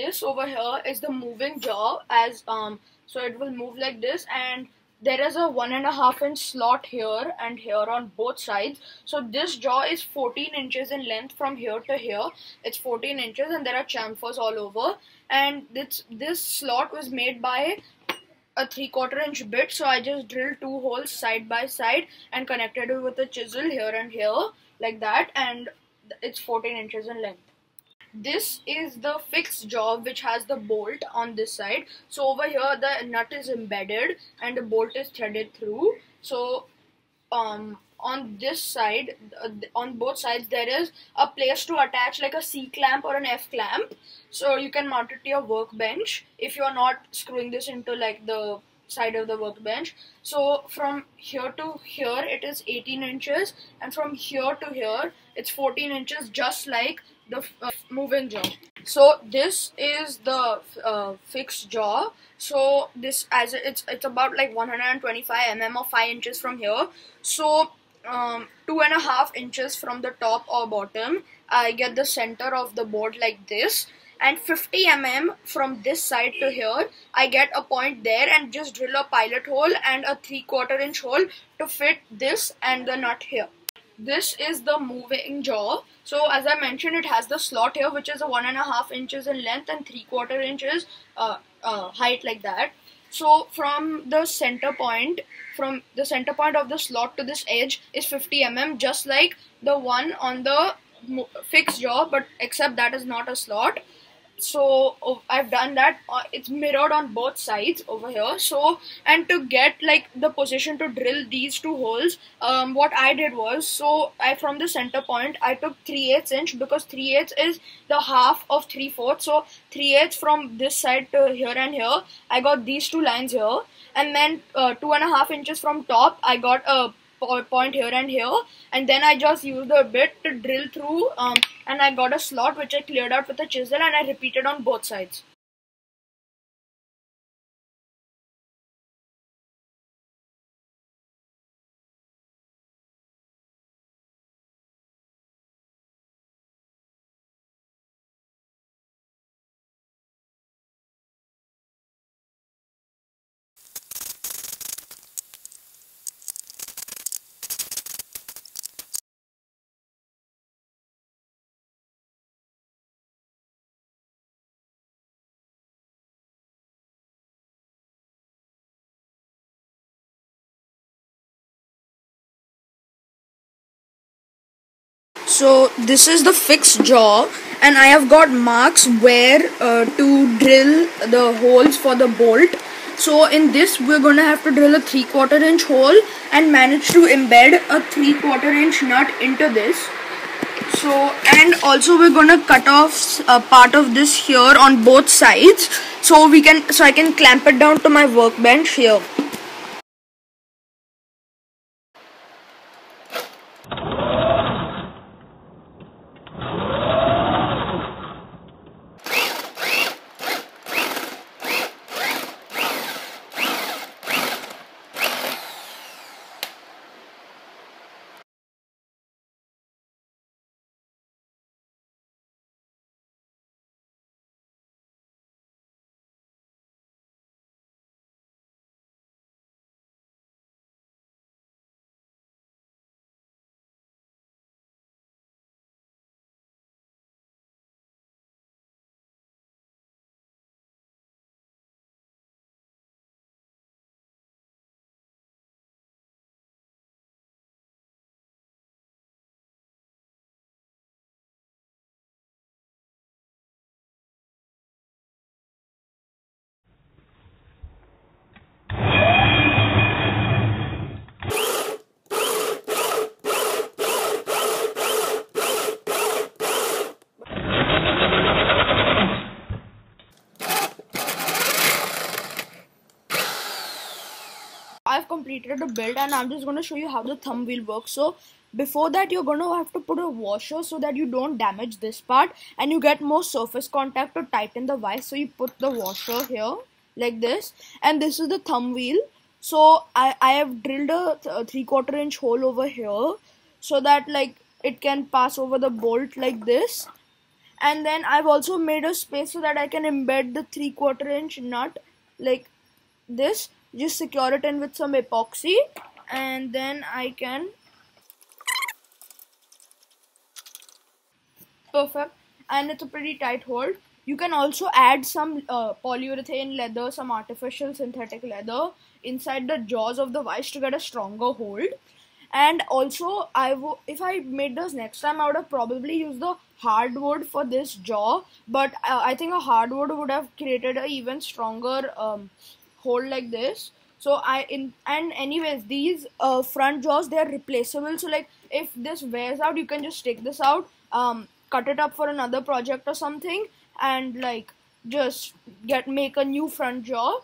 this over here is the moving jaw as um so it will move like this and there is a one and a half inch slot here and here on both sides. So this jaw is 14 inches in length from here to here. It's 14 inches and there are chamfers all over. And this this slot was made by a three quarter inch bit. So I just drilled two holes side by side and connected it with a chisel here and here like that. And it's 14 inches in length this is the fixed jaw which has the bolt on this side. So over here the nut is embedded and the bolt is threaded through. So um on this side uh, on both sides there is a place to attach like a c clamp or an f clamp. So you can mount it to your workbench if you're not screwing this into like the side of the workbench. So from here to here it is 18 inches. And from here to here it's 14 inches just like the uh, moving jaw so this is the uh, fixed jaw so this as it's it's about like 125 mm or 5 inches from here. So um, two and a half inches from the top or bottom I get the center of the board like this. And 50 mm from this side to here I get a point there and just drill a pilot hole and a 3 quarter inch hole to fit this and the nut here this is the moving jaw. So as I mentioned it has the slot here which is a one and a half inches in length and three quarter inches uh, uh, height like that. So from the center point from the center point of the slot to this edge is 50 mm just like the one on the fixed jaw but except that is not a slot so oh, I've done that. Uh, it's mirrored on both sides over here. So and to get like the position to drill these two holes um, what I did was so I from the center point I took 3 eighths inch because 3 eighths is the half of 3 fourths so 3 eighths from this side to here and here I got these two lines here. And then uh, two and a half inches from top I got a point here and here and then I just used a bit to drill through um, and I got a slot which I cleared out with a chisel and I repeated on both sides. So this is the fixed jaw and I have got marks where uh, to drill the holes for the bolt. So in this we're gonna have to drill a 3 quarter inch hole and manage to embed a 3 quarter inch nut into this. So and also we're gonna cut off a part of this here on both sides so we can so I can clamp it down to my workbench here I've completed the build and I'm just going to show you how the thumb wheel works. So before that you're going to have to put a washer so that you don't damage this part and you get more surface contact to tighten the vise. So you put the washer here like this and this is the thumb wheel. So I, I have drilled a, th a three quarter inch hole over here so that like it can pass over the bolt like this and then I've also made a space so that I can embed the three quarter inch nut like this just secure it in with some epoxy and then I can perfect. And it's a pretty tight hold. You can also add some uh, polyurethane leather some artificial synthetic leather inside the jaws of the vice to get a stronger hold. And also I if I made this next time I would have probably used the hardwood for this jaw. But uh, I think a hardwood would have created an even stronger um, hold like this. So I in and anyways these uh, front jaws they are replaceable. So like if this wears out you can just take this out um, cut it up for another project or something and like just get make a new front jaw.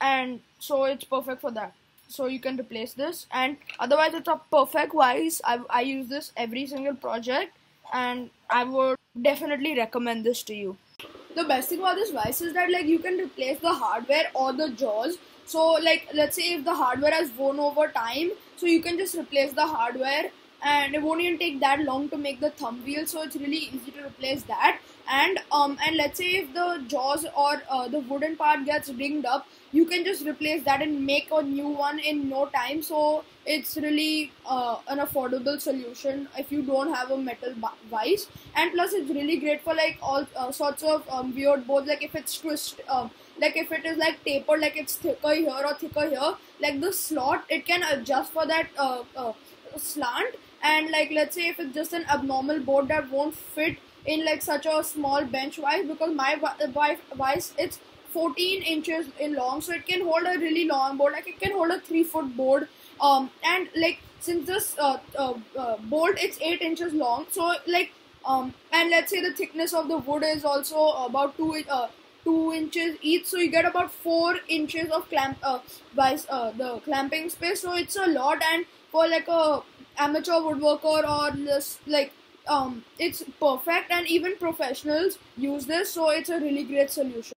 And so it's perfect for that. So you can replace this. And otherwise it's a perfect vise. I, I use this every single project and I would definitely recommend this to you the best thing about this vice is that like you can replace the hardware or the jaws. So like let's say if the hardware has worn over time so you can just replace the hardware and it won't even take that long to make the thumb wheel. So it's really easy to replace that. And um and let's say if the jaws or uh, the wooden part gets dinged up you can just replace that and make a new one in no time. So it's really uh, an affordable solution if you don't have a metal vice and plus it's really great for like all uh, sorts of um, weird boards. Like if it's twist um, like if it is like tapered like it's thicker here or thicker here like the slot it can adjust for that uh, uh slant. And like let's say if it's just an abnormal board that won't fit in like such a small bench vice because my vice it's 14 inches in long so it can hold a really long board like it can hold a 3 foot board. Um and like since this uh, uh, uh, bolt it's 8 inches long so like um and let's say the thickness of the wood is also about 2 uh, 2 inches each so you get about 4 inches of clamp uh, vice uh, the clamping space. So it's a lot and for like a amateur woodworker or just like um it's perfect and even professionals use this so it's a really great solution